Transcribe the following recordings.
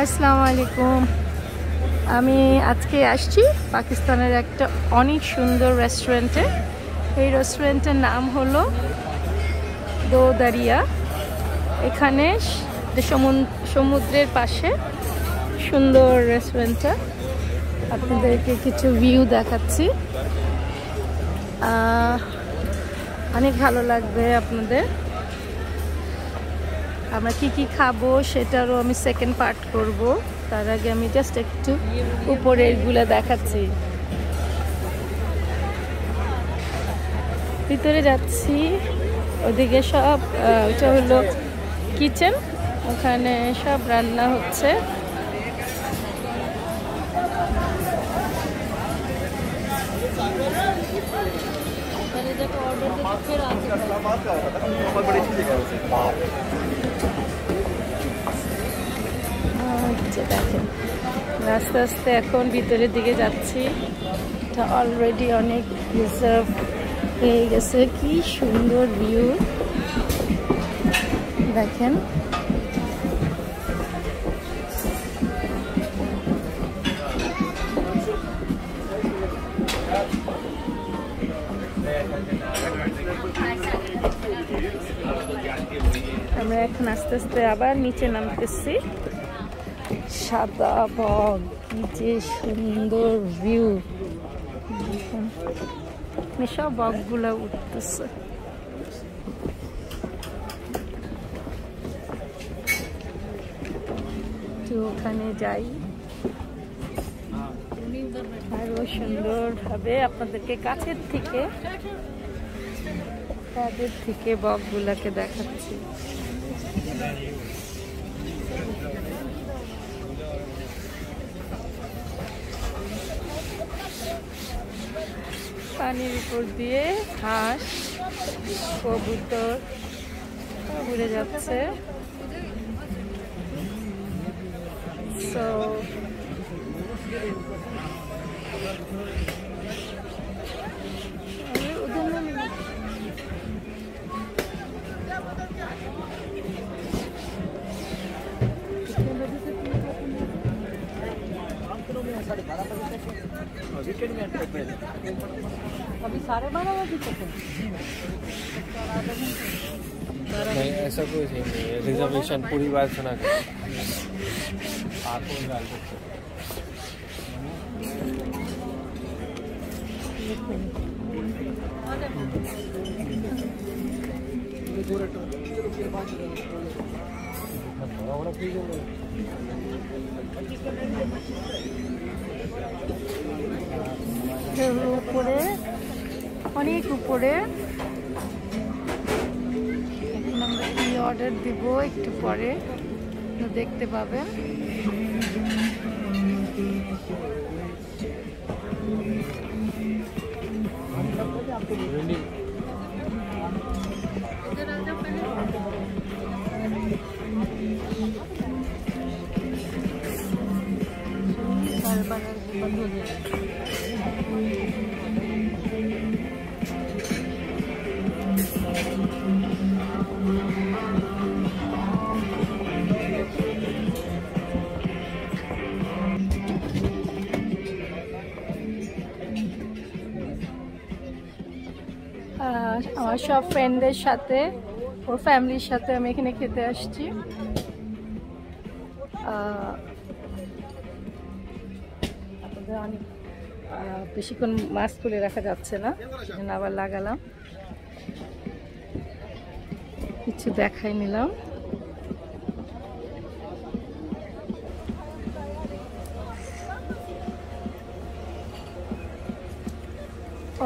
আসসালামু আলাইকুম আমি আজকে আসছি পাকিস্তানের একটা অনেক সুন্দর রেস্টুরেন্টে এই রেস্টুরেন্টের নাম হলো দোদারিয়া। এখানে সমুদ্রের পাশে সুন্দর রেস্টুরেন্টটা আপনাদেরকে কিছু ভিউ দেখাচ্ছি। অনেক ভালো লাগবে আপনাদের। আমরা কি কি খাব সেটারও আমি সেকেন্ড পার্ট করব। তার আগে আমি জাস্ট একটু উপরে এগুলো দেখাচ্ছি। ভিতরে যাচ্ছি, ওদিকে সব ওইটা হলো কিচেন ওখানে সব রান্না হচ্ছে। দেখেন, আস্তে আস্তে এখন ভিতরের দিকে যাচ্ছি। এটা অলরেডি অনেক রিজার্ভ হয়ে গেছে। কি সুন্দর ভিউ দেখেন আমরা এখন আস্তে আস্তে আবার নিচে নামতেছি। সাদা বগ কি যে সুন্দর ভিউ সব বকগুলা উঠতেছে। ওখানে যাই। আরও সুন্দর ভাবে আপনাদেরকে কাছের থেকে তাদের থেকে বকগুলাকে দেখাচ্ছি। পানির উপর দিয়ে হাঁস কবুতর ঘুরে যাচ্ছে। সো अभी सारे बारह बजे तक नहीं, ऐसा कोई नहीं है। रिजर्वेशन, पूरी बात सुना कर। आपको सकते উপরে অনেক উপরে। আমরা কি অর্ডার দিব একটু পরে? দেখতে পাবেন। আমার সব ফ্রেন্ডদের সাথে ওর ফ্যামিলির সাথে আমি এখানে খেতে আসছি। আপনাদের অনেক বেশিক্ষণ মাছ খুলে রাখা যাচ্ছে না, সেজন্য আবার লাগালাম। কিছু দেখাই নিলাম।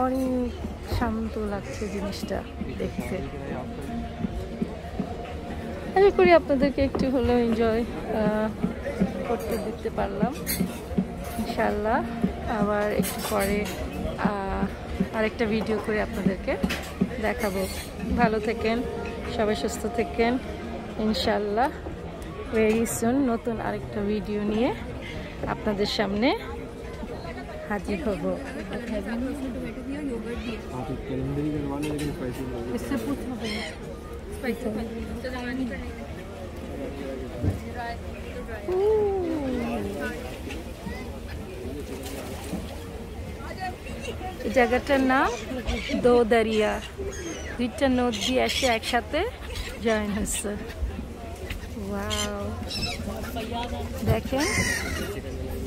অনেক শান্ত লাগছে জিনিসটা দেখতে। আশা করি আপনাদেরকে একটু হলেও এনজয় করতে দিতে পারলাম ইনশাল্লাহ আবার একটু পরে আরেকটা ভিডিও করে আপনাদেরকে দেখাবো। ভালো থেকেন, সবাই সুস্থ থেকেন। ইনশাল্লাহ ভেরি সুন নতুন আরেকটা ভিডিও নিয়ে আপনাদের সামনে হাজির হব। Thank you. জায়গাটার নাম দোদারিয়া। দুইটা নদী এসে একসাথে জয়েন হচ্ছে। দেখেন,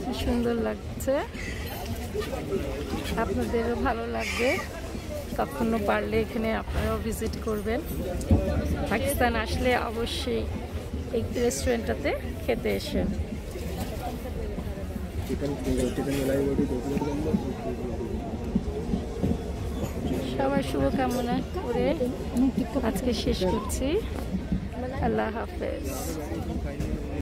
কি সুন্দর লাগছে। আপনাদেরও ভালো লাগবে। কখনো পারলে এখানে আপনারাও ভিজিট করবেন। পাকিস্তান আসলে অবশ্যই এই রেস্টুরেন্টটাতে খেতে এসেন। সবার শুভকামনা করে আজকে শেষ করছি। আল্লাহ হাফেজ।